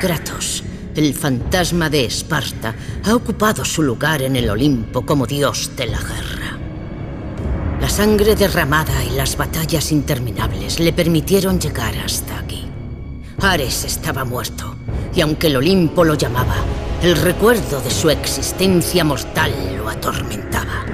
Kratos, el fantasma de Esparta, ha ocupado su lugar en el Olimpo como dios de la guerra. La sangre derramada y las batallas interminables le permitieron llegar hasta aquí. Ares estaba muerto, y aunque el Olimpo lo llamaba, el recuerdo de su existencia mortal lo atormentaba.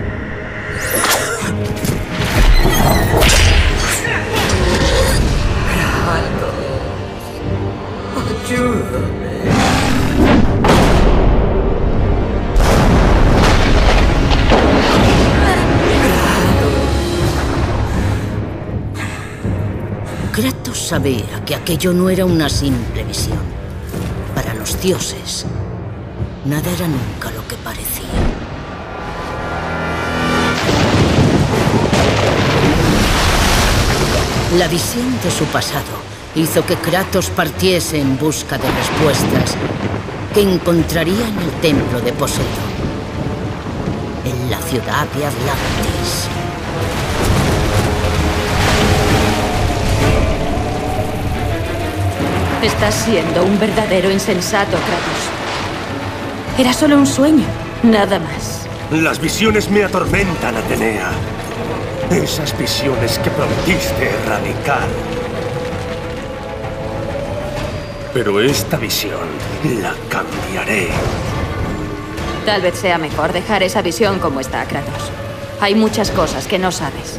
Kratos sabía que aquello no era una simple visión. Para los dioses, nada era nunca lo que parecía. La visión de su pasado hizo que Kratos partiese en busca de respuestas que encontraría en el templo de Poseidón, en la ciudad de Atlantis. Estás siendo un verdadero insensato, Kratos. Era solo un sueño, nada más. Las visiones me atormentan, Atenea. Esas visiones que prometiste erradicar. Pero esta visión la cambiaré. Tal vez sea mejor dejar esa visión como está, Kratos. Hay muchas cosas que no sabes.